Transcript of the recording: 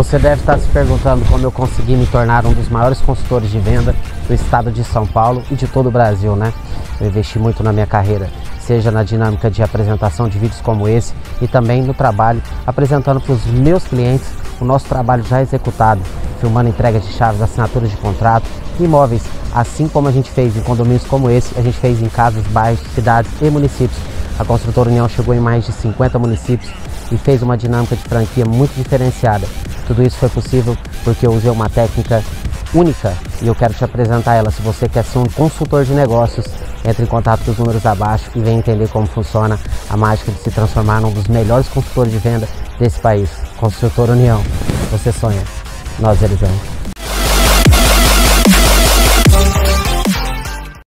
Você deve estar se perguntando como eu consegui me tornar um dos maiores consultores de venda do estado de São Paulo e de todo o Brasil, né? Eu investi muito na minha carreira, seja na dinâmica de apresentação de vídeos como esse e também no trabalho, apresentando para os meus clientes o nosso trabalho já executado, filmando entregas de chaves, assinaturas de contrato, imóveis, assim como a gente fez em condomínios como esse, a gente fez em casas, bairros, cidades e municípios. A Construtora União chegou em mais de 50 municípios e fez uma dinâmica de franquia muito diferenciada. Tudo isso foi possível porque eu usei uma técnica única e eu quero te apresentar ela. Se você quer ser um consultor de negócios, entre em contato com os números abaixo e venha entender como funciona a mágica de se transformar num dos melhores consultores de venda desse país. Construtor União. Você sonha, nós realizamos.